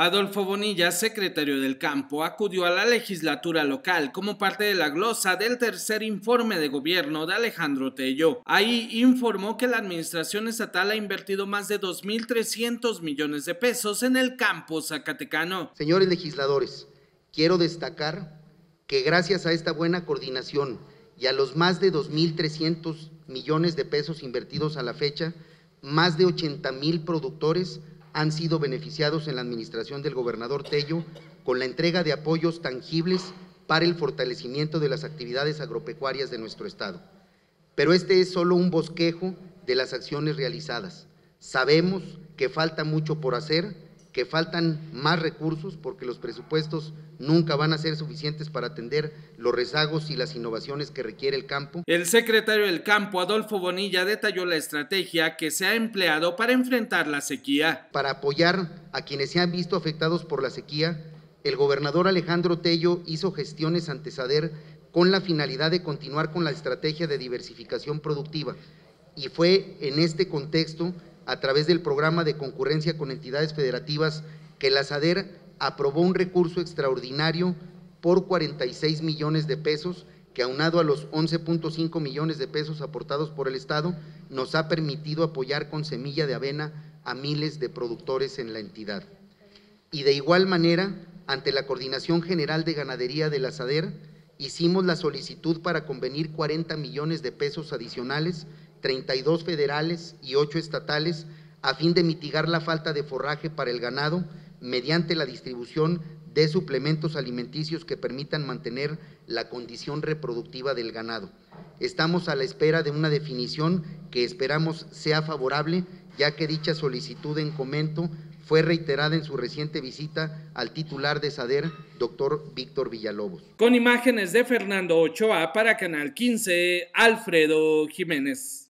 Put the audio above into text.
Adolfo Bonilla, secretario del campo, acudió a la legislatura local como parte de la glosa del tercer informe de gobierno de Alejandro Tello. Ahí informó que la administración estatal ha invertido más de 2.300 millones de pesos en el campo zacatecano. Señores legisladores, quiero destacar que gracias a esta buena coordinación y a los más de 2.300 millones de pesos invertidos a la fecha, más de 80 mil productores han sido beneficiados en la administración del gobernador Tello con la entrega de apoyos tangibles para el fortalecimiento de las actividades agropecuarias de nuestro Estado. Pero este es solo un bosquejo de las acciones realizadas. Sabemos que falta mucho por hacer que faltan más recursos porque los presupuestos nunca van a ser suficientes para atender los rezagos y las innovaciones que requiere el campo. El secretario del campo, Adolfo Bonilla, detalló la estrategia que se ha empleado para enfrentar la sequía. Para apoyar a quienes se han visto afectados por la sequía, el gobernador Alejandro Tello hizo gestiones ante SADER con la finalidad de continuar con la estrategia de diversificación productiva. Y fue en este contexto a través del programa de concurrencia con entidades federativas que la SADER aprobó un recurso extraordinario por 46 millones de pesos que aunado a los 11.5 millones de pesos aportados por el Estado, nos ha permitido apoyar con semilla de avena a miles de productores en la entidad. Y de igual manera, ante la Coordinación General de Ganadería de la hicimos la solicitud para convenir 40 millones de pesos adicionales 32 federales y 8 estatales, a fin de mitigar la falta de forraje para el ganado mediante la distribución de suplementos alimenticios que permitan mantener la condición reproductiva del ganado. Estamos a la espera de una definición que esperamos sea favorable, ya que dicha solicitud en comento fue reiterada en su reciente visita al titular de SADER, doctor Víctor Villalobos. Con imágenes de Fernando Ochoa para Canal 15, Alfredo Jiménez.